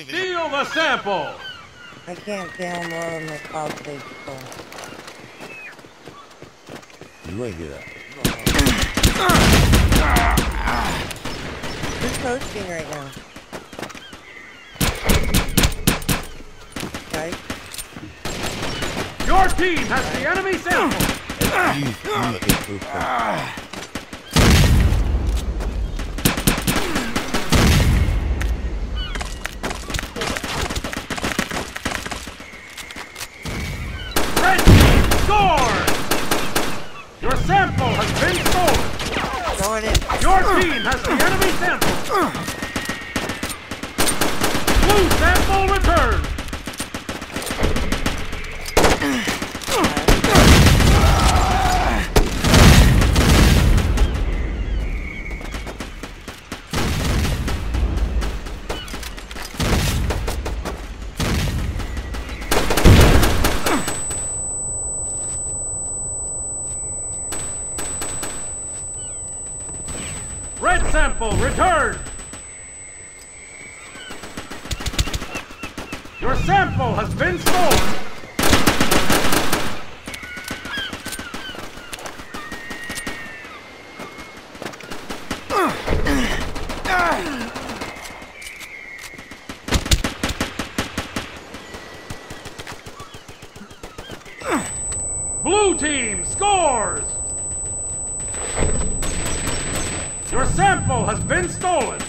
fucking Steal the sample! I can't download my cloud save phone. You ain't get that. Who's hosting right now? Guys? Your team has the enemy sample! You, you get proof of- Red team scores! Your sample has been stolen! Going in. Your team has the enemy sample! Blue sample returned! Red sample returned! Your sample has been stolen! Blue team scores! Your sample has been stolen!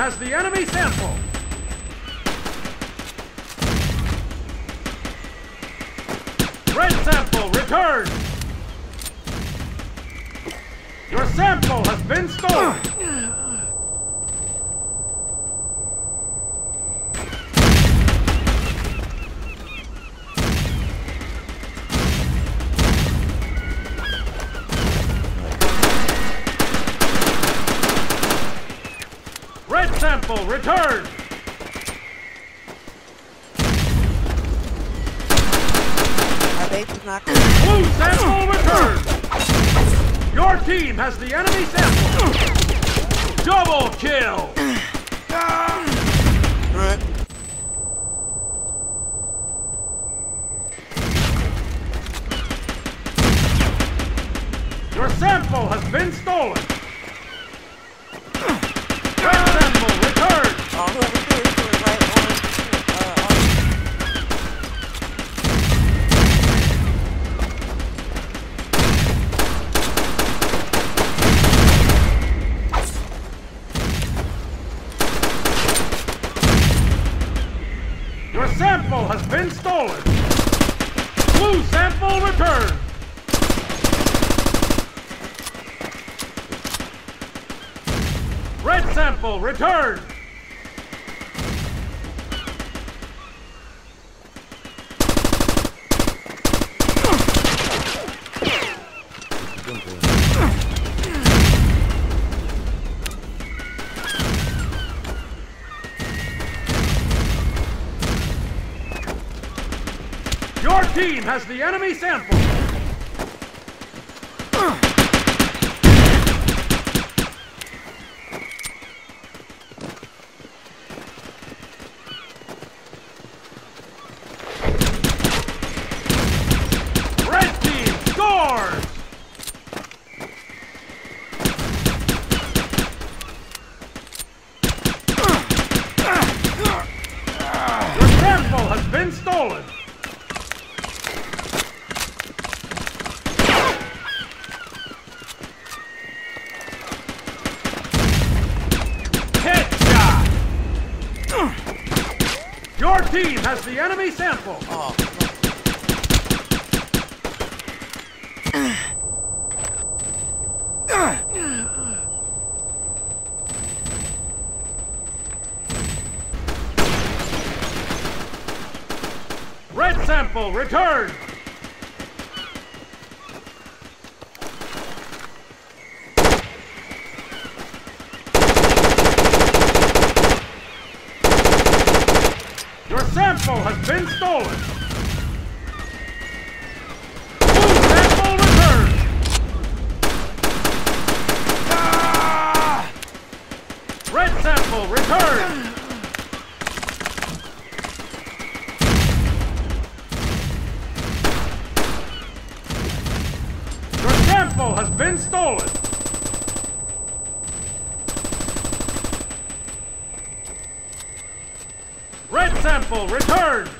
Has the enemy sample! Red sample returned! Your sample has been stolen! Red sample returned! our base is not going Blue sample returned! Your team has the enemy sample! Double kill! Right. Your sample has been stolen! Red sample returned! Oh, whoever threw it to it right on, uh, on Your sample has been stolen! Blue sample returned! Sample returned! Your team has the enemy sample! Red team scores! Your sample has been stolen! Headshot! Your team has enemy sample returned!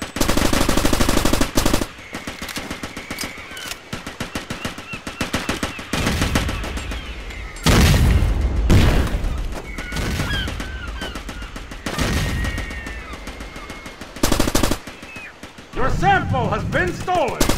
Your sample has been stolen!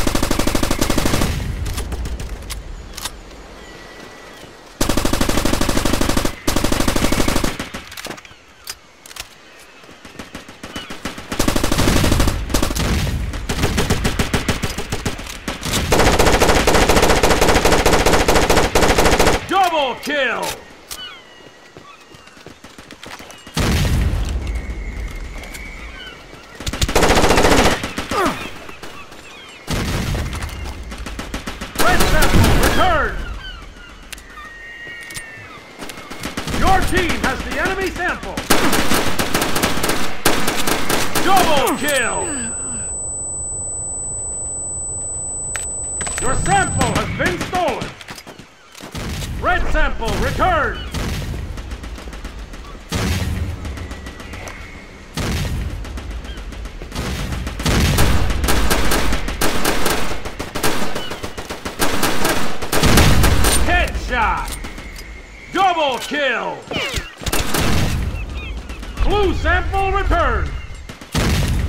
Blue sample returned.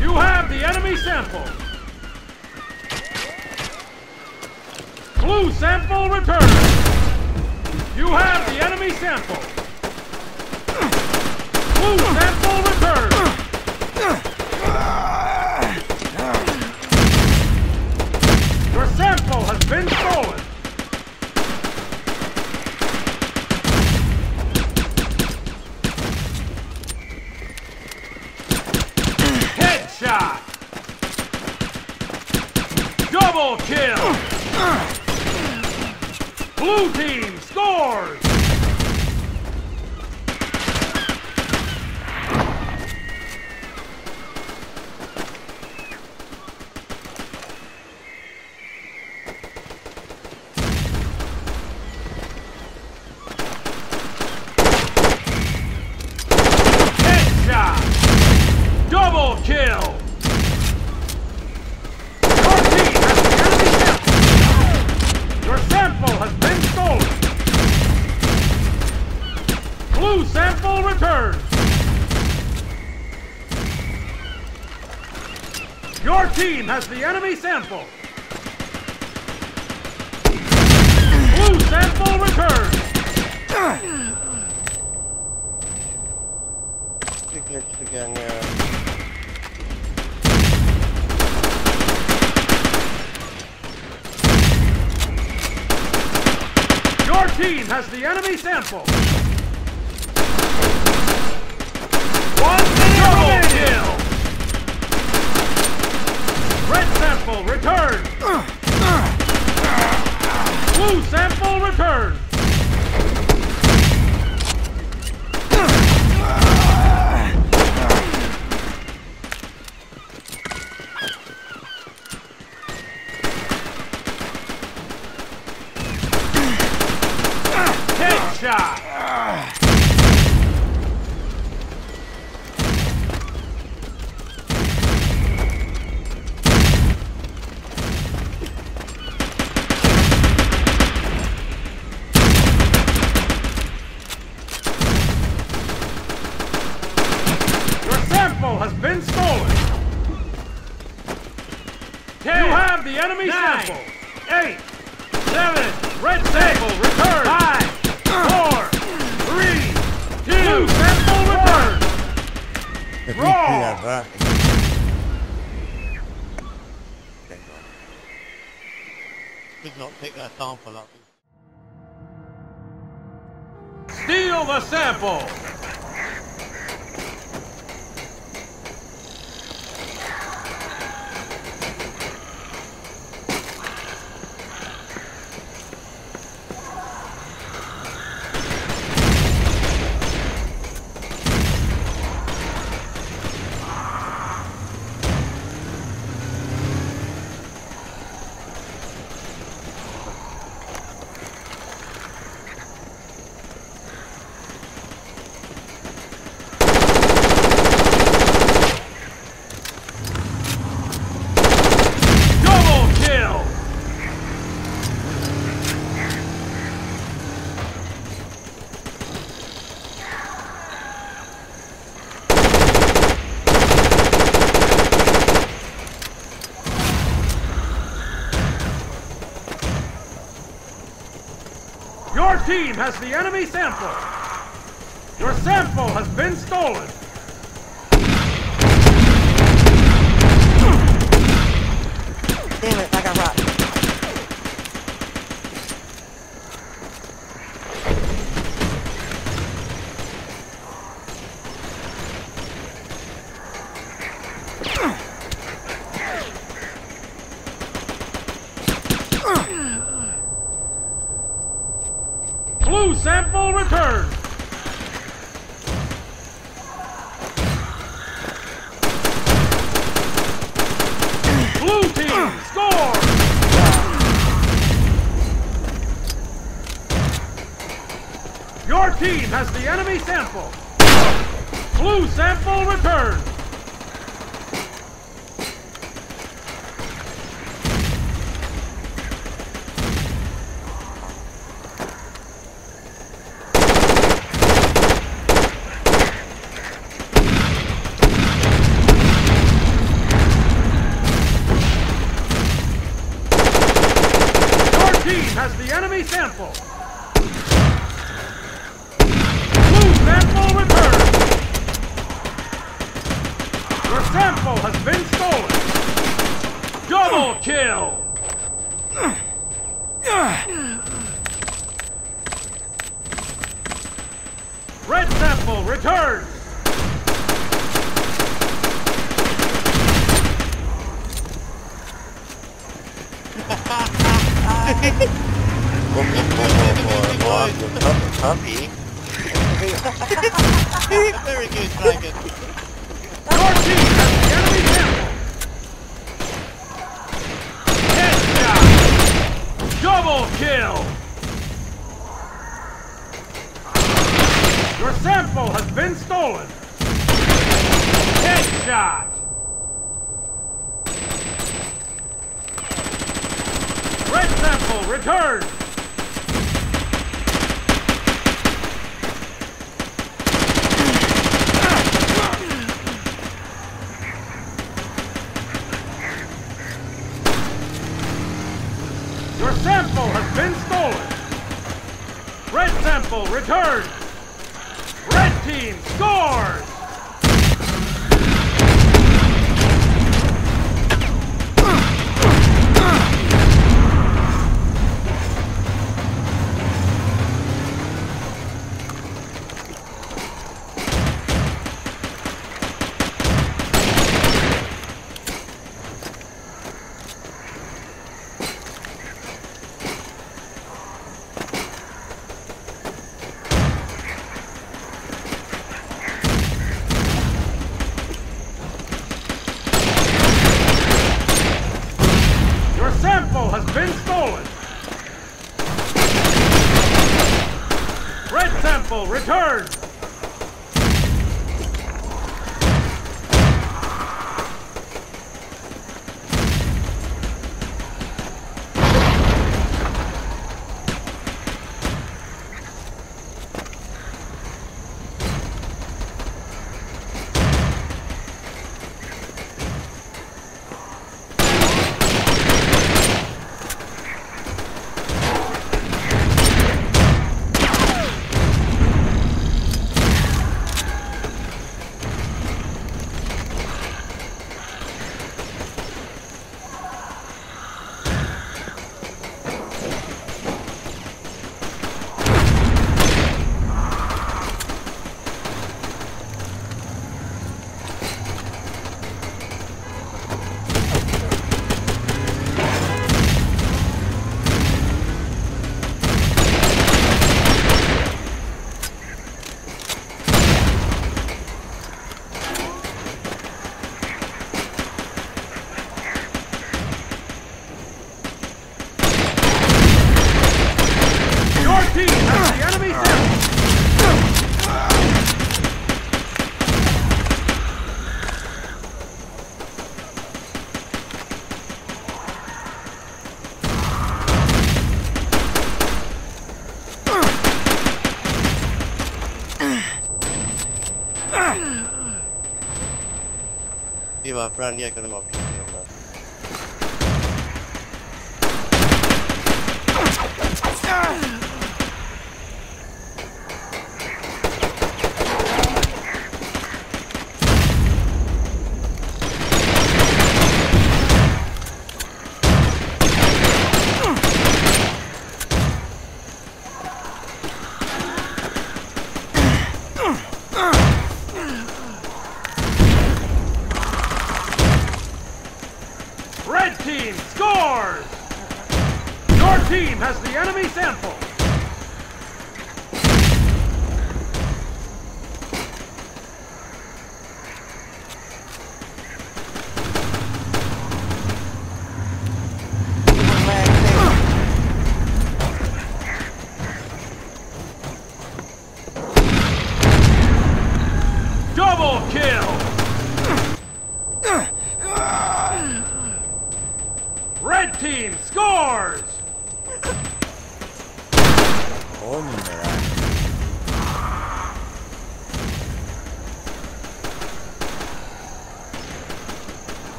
You have the enemy sample. Blue sample returned. You have the enemy sample. Blue sample returned. has the enemy sample. Blue sample returned. She glitched again, yeah. Your team has the enemy sample! Blue sample, return! Steal the sample! Double kill! Your team has the enemy sample! Your sample has been stolen! Blue sample returned! Blue team score! Your team has the enemy sample! Blue sample returned! Your team has the enemy sample! Blue sample returned! Your sample has been stolen! Double kill! Red sample returned! Puppy. Very good, Dragon. Your team has the enemy sample! Headshot! Double kill! Your sample has been stolen! Headshot! Red sample returned! Your sample has been stolen! Red returned! Red team scores! Sì, va, prendi anche le moto. Red team scores! Your team has the enemy sample! Lag there. Double kill! Red team scores! Coño,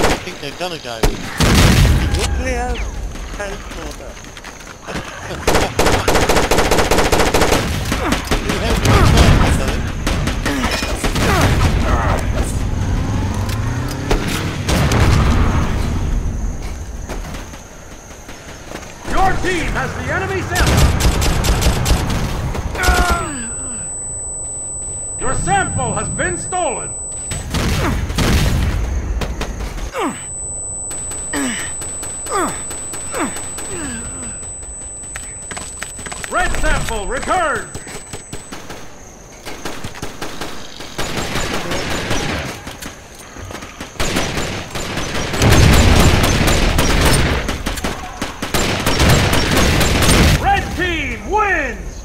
I think they're gonna go. Nuclear transporter. You have to return, Billy. Your team has the enemy sample! Your sample has been stolen! Red sample returned! Red team wins!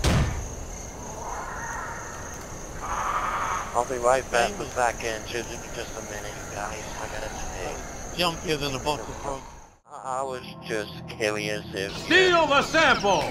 I'll be right back with back in just, just a minute, you guys. I gotta say. Jumpier than a bottle frog. I, I was just curious if... Steal the sample!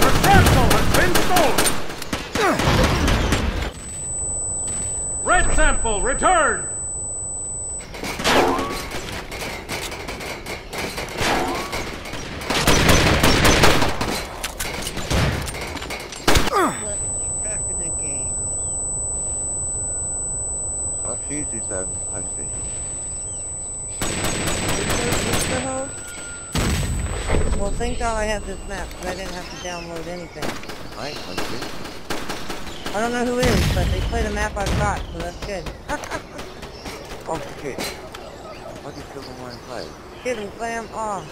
Your sample has been stolen! Red sample returned! Back in the game. Our fuses are posted. God I have this map, because I didn't have to download anything. I ain't posted. I don't know who is, but they play the map I've got, so that's good. Oh shit. You kill the one play? Get him, Clam. Oh.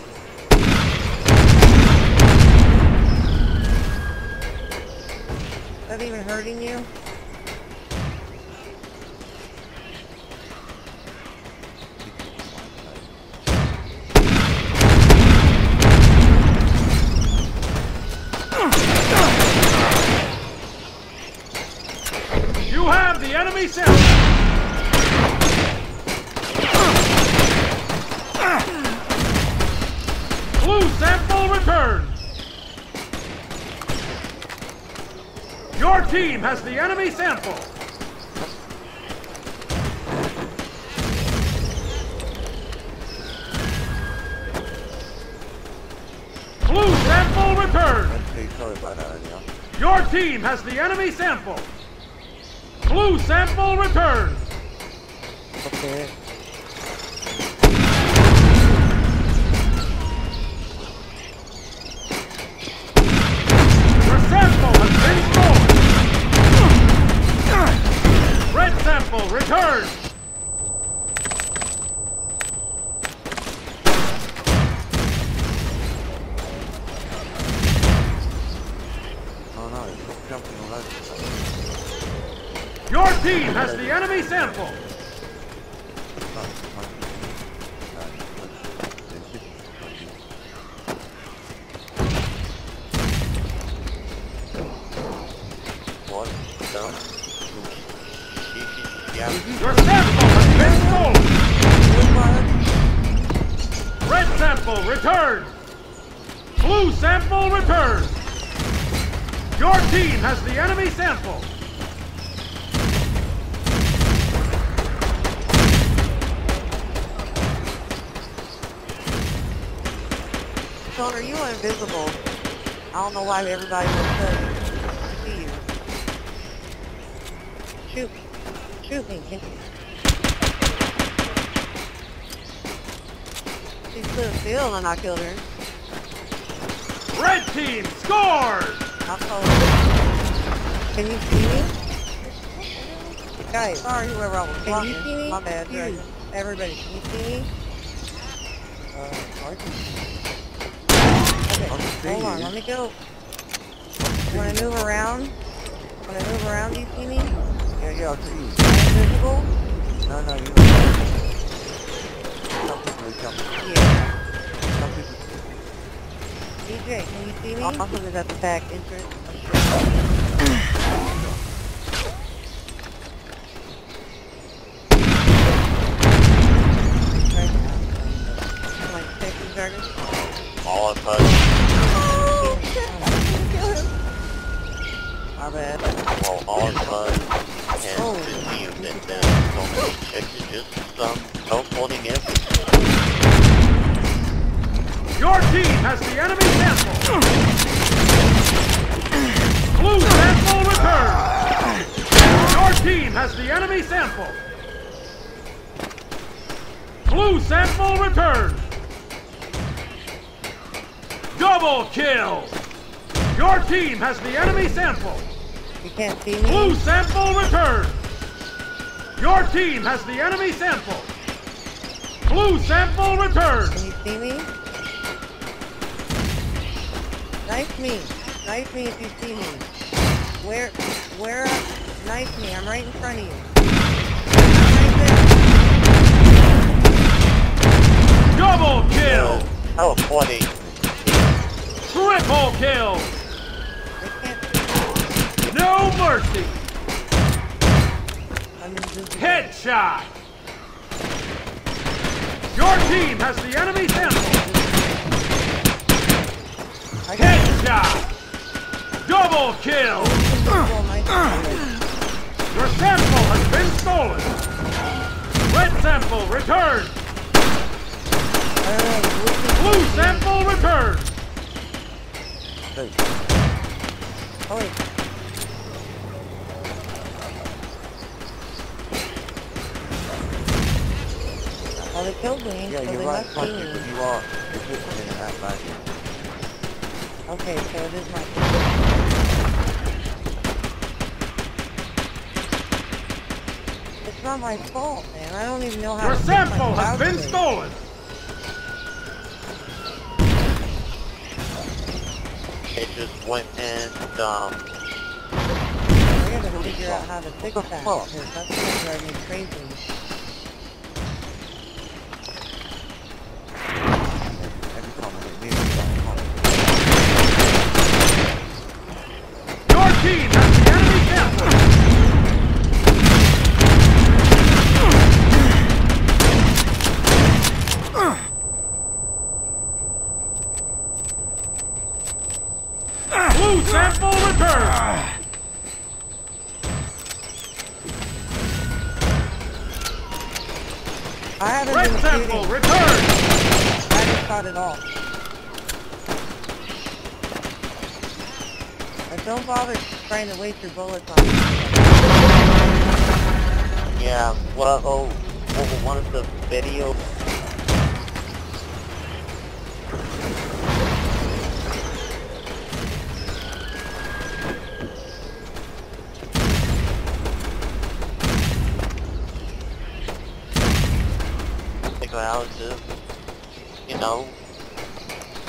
Is that even hurting? You police! Blue sample returned! Your team has the enemy sample! Blue sample returned! Your team has the enemy sample! Blue sample returned. Okay. Blue sample returned. Your team has the enemy sample. Sean, are you invisible? I don't know why everybody will see you. Shoot. Shoot me. She stood still and I killed her. Red team scores. I told Can you see me? Guys, sorry whoever I was Can you see me? My bad, Dragon. Everybody, can you see me? Uh, I can Okay, I can see hold on, let me go. When I move around, when I move around, do you see me? Yeah, yeah, I see you. I invisible? No, no, you're not. Some people are jumping. Yeah. DJ, can you see me? Awesome is at the back entrance. Team has the enemy sample. You can't see me? Blue sample returned. Your team has the enemy sample. Blue sample returned. Can you see me? Knife me. Knife me if you see me. Where, where, knife me. I'm right in front of you. Right Double kill. Oh, oh, 20. Triple kill. there. They can't see me. No mercy. Headshot. Your team has the enemy sample. I got Headshot. Double kill. Your sample has been stolen. Red sample returned. Blue sample returned. Oh wait. They killed me, yeah, so you're right, must Punch, see me. but you are existing in that back. Okay, so it is my It's not my fault, man. I don't even know how Your to fix sample has been save. stolen. It just went and, um, I gotta figure out how to fix that, because that's gonna drive me crazy. Trying to waste your bullets on. Yeah, well, oh, oh, one of the video Like well, just, you know.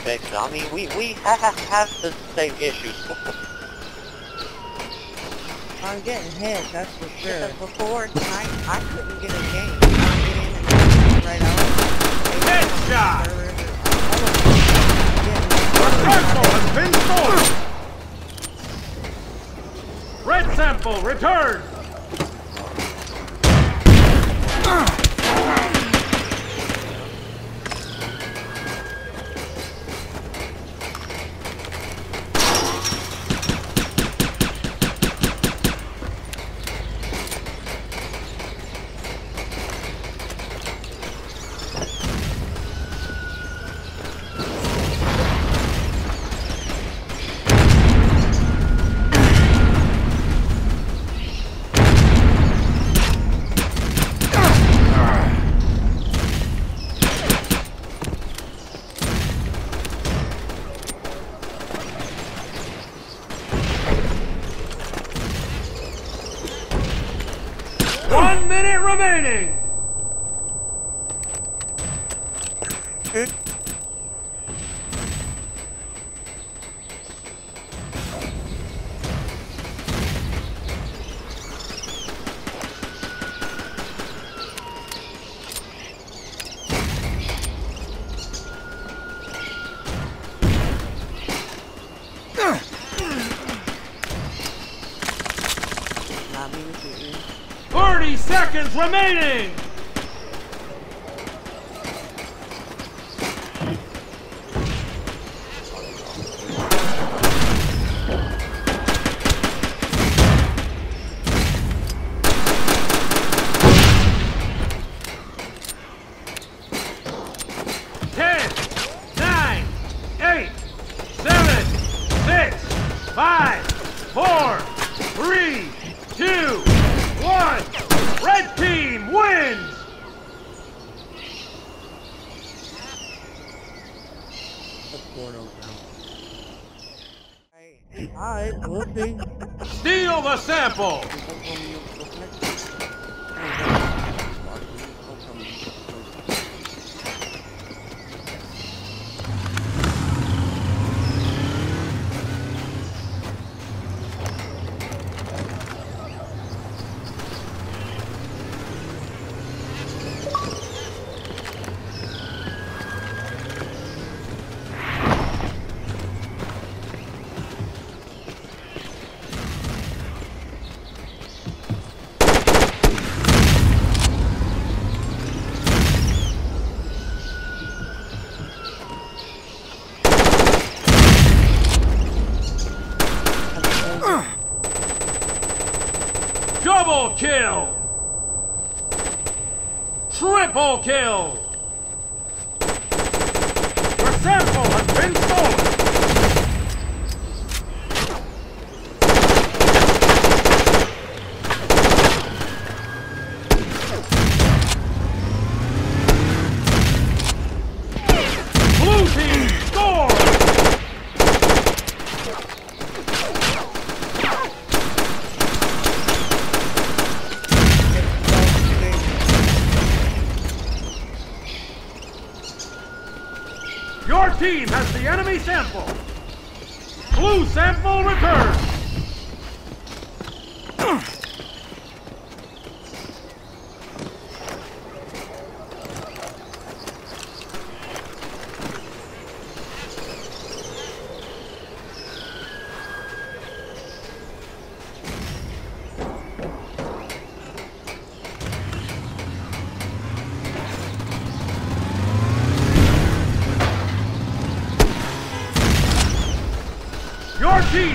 I mean, we we have have the same issues before. I'm getting hit, that's for sure. Before tonight, I couldn't get a game. I would get in and right out. Headshot! Getting- Your sample has been stolen! Red sample, return! One minute remaining! Not me to shoot you. 30 seconds remaining! Ten, nine, eight, seven, six, five, four, three, two, one. Red team wins! Alright, we'll see. Steal the sample! Double kill! Kill!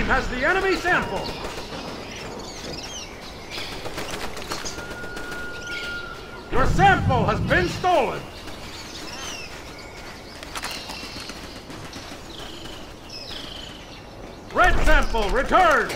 has the enemy sample! Your sample has been stolen! Red sample returned!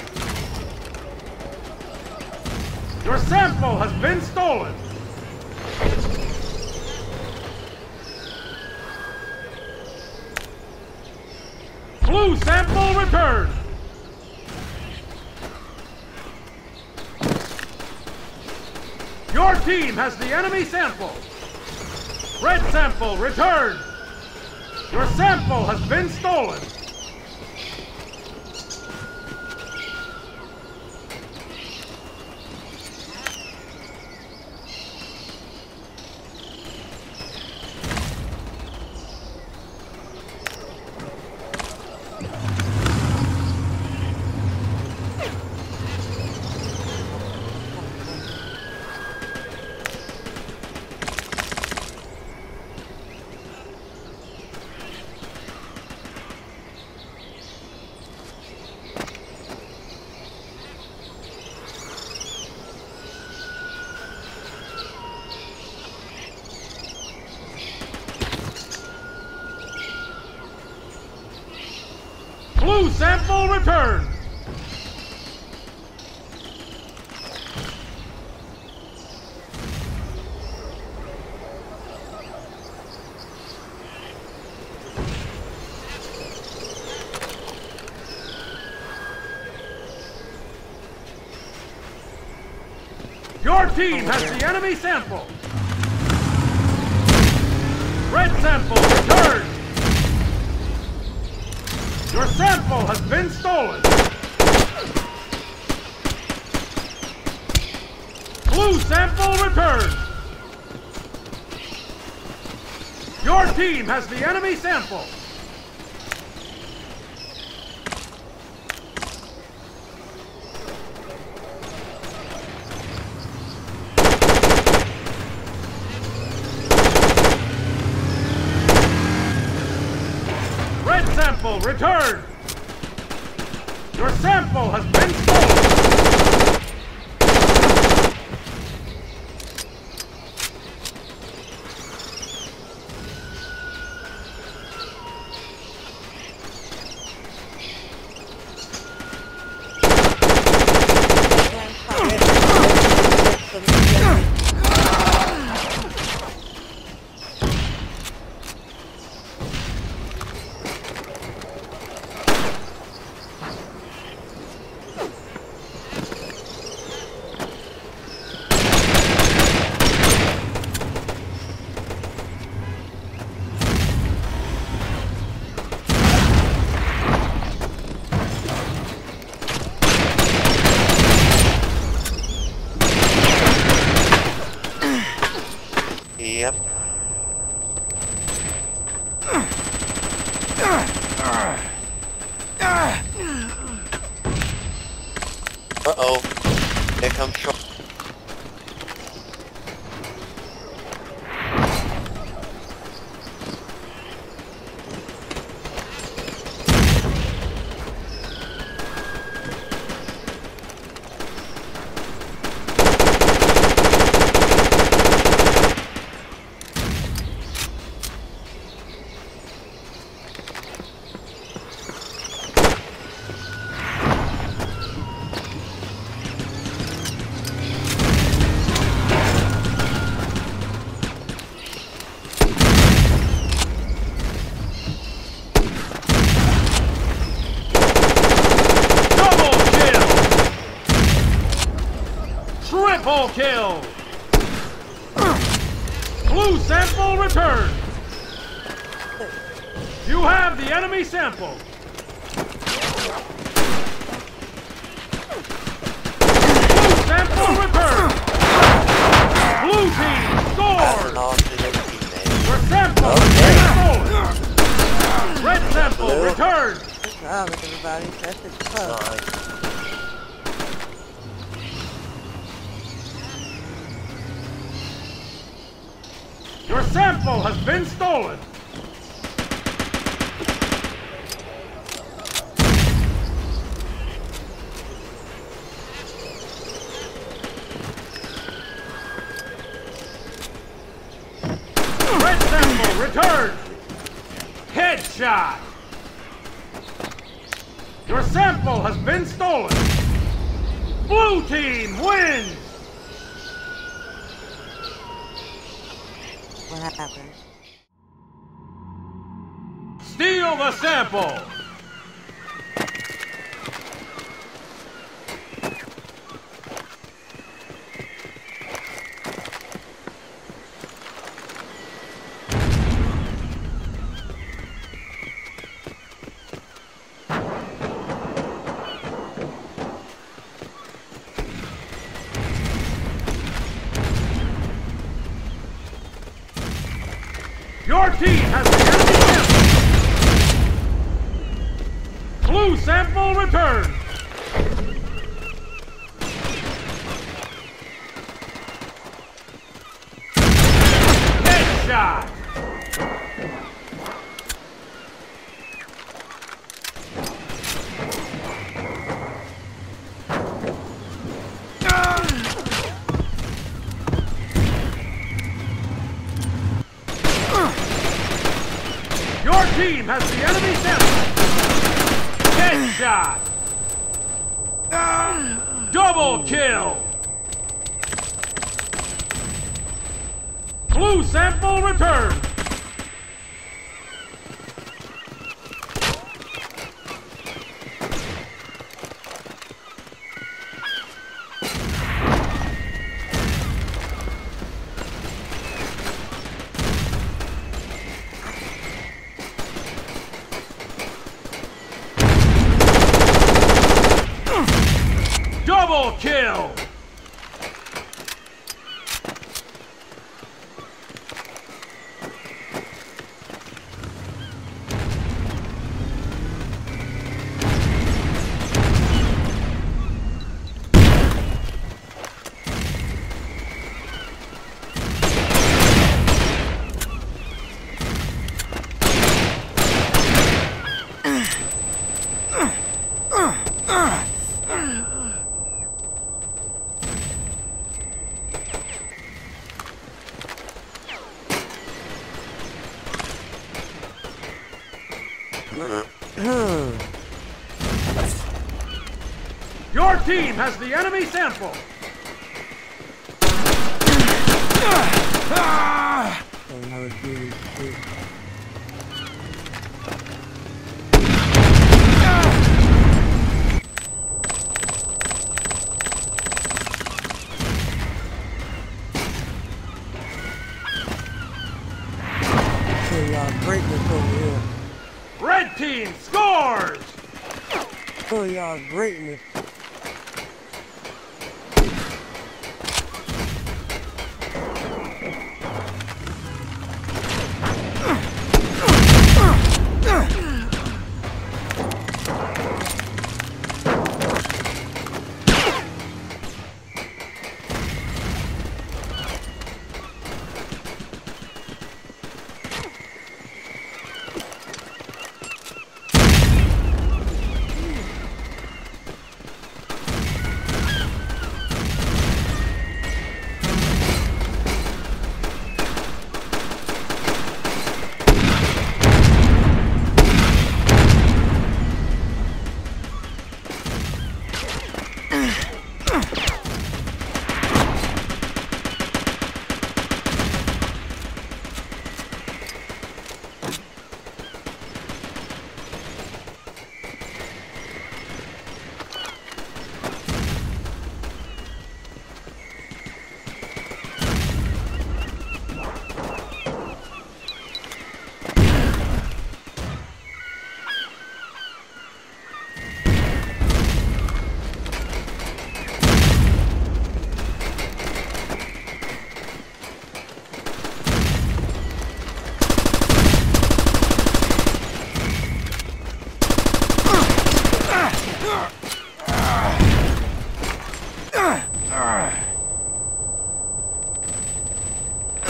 has the enemy sample. Red sample, return! Your sample has been stolen! Enemy sample! Red sample returned! Your sample has been stolen! Blue sample returned! Your team has the enemy sample! sample! Double kill! Your team has the enemy sample!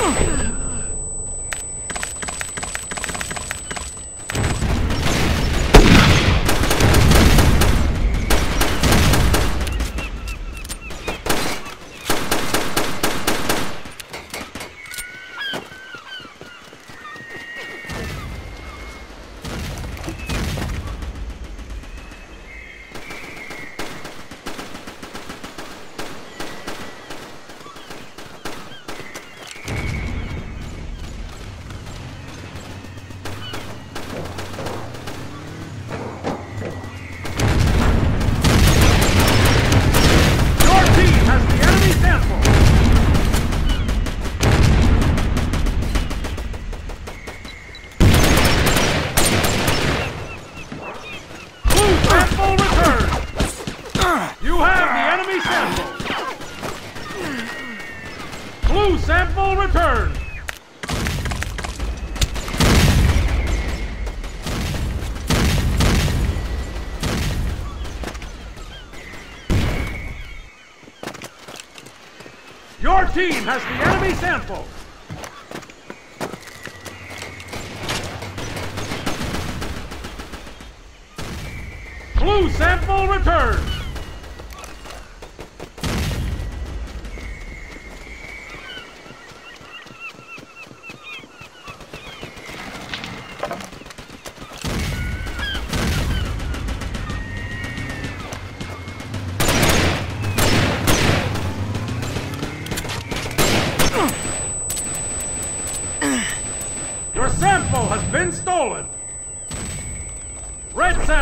Ugh! team has the enemy sample!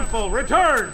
temple, return!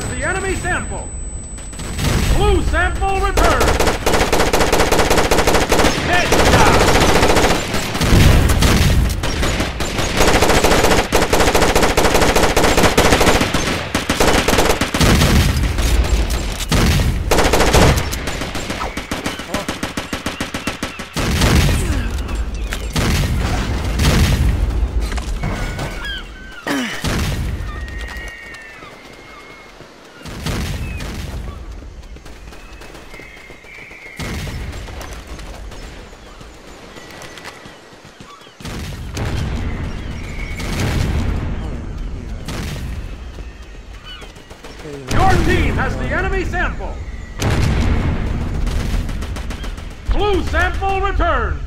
as the enemy sample. Blue sample returned. Enemy sample! Blue sample returned!